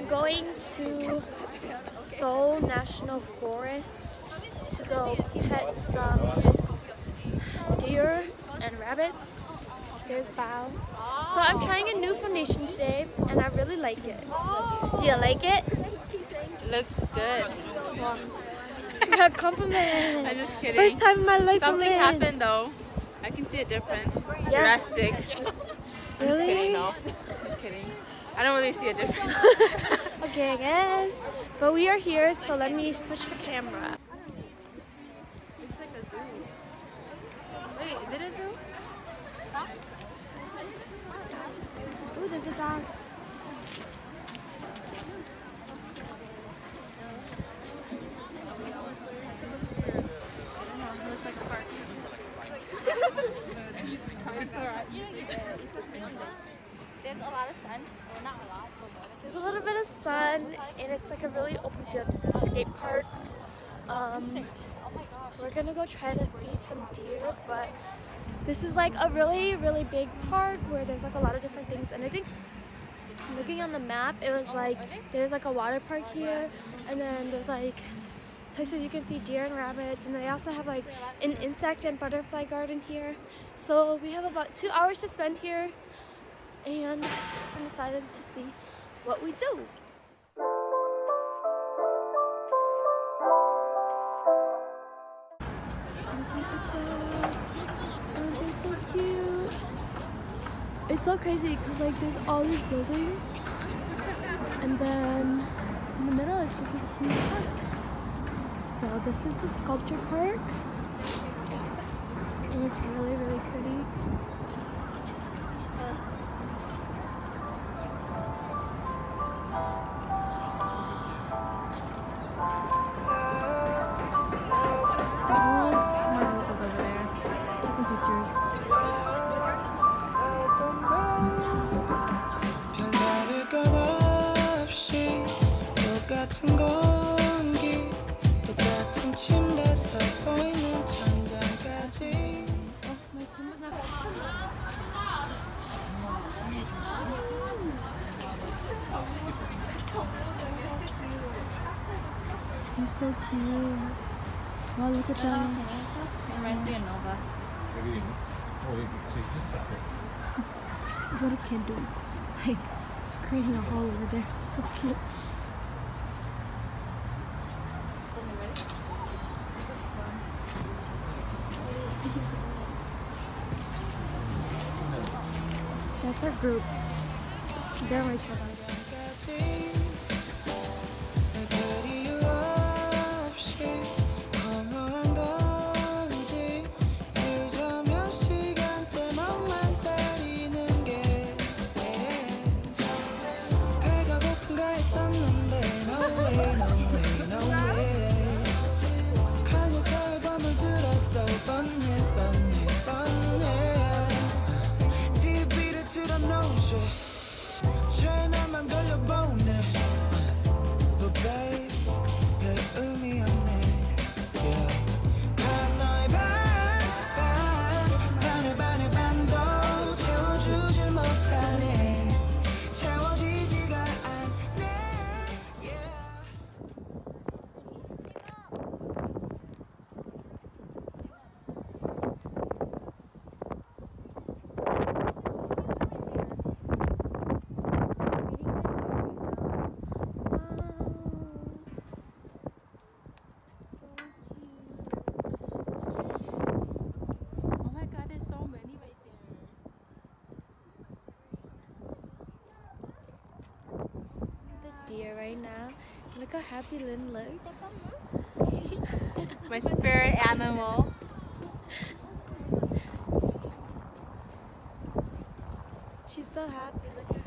So today we are going to Seoul National Forest to go pet some deer and rabbits. There's Bao. So I'm trying a new foundation today and I really like it. Do you like it? Looks good. You got compliment. I'm just kidding. First time in my life Something in. happened though. I can see a difference. Yeah. Drastic. I'm just Really? kidding, no. I'm Just kidding. I don't really see a difference. Okay, I guess. But we are here, so let me switch the camera. It's like a zoo. Wait, is it a zoo? Ooh, there's a dog. It looks like a park. There's a lot of sun. Well, not a lot, but There's a little bit of sun, and it's like a really open field. This is a skate park. Um, we're gonna go try to feed some deer, but this is like a really, really big park where there's like a lot of different things. And I think looking on the map, it was like there's like a water park here, and then there's like places you can feed deer and rabbits, and they also have like an insect and butterfly garden here. So we have about two hours to spend here, and I'm excited to see what we do. So cute. It's so crazy because like there's all these buildings, and then in the middle is just this huge park. So this is the sculpture park, and it's really really pretty. They're so cute. Wow, look at them. Reminds me of Nova. This little kid doing like creating a hole over there. So cute. That's our group. They're my how happy Lynn looks. My spirit animal. She's so happy. Look at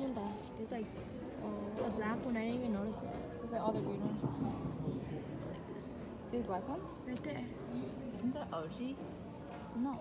the other one? And that there's like uh, a black one. I didn't even notice it. There's like all the green ones. Like this, Do These black ones? right there. Isn't that algae? No.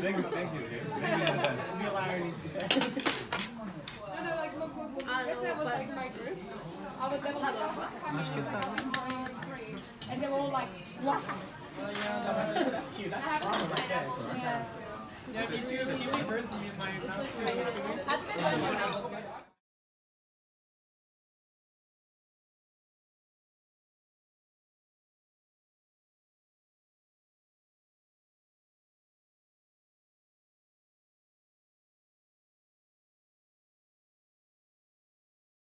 Thank you, thank you. Real irony. No, no, like, look, look, look. If that was like my group, I would level up. And they were all like, what? Yeah, that's cute. That's fun right. Yeah, me too. Kiwi first, me my mouth.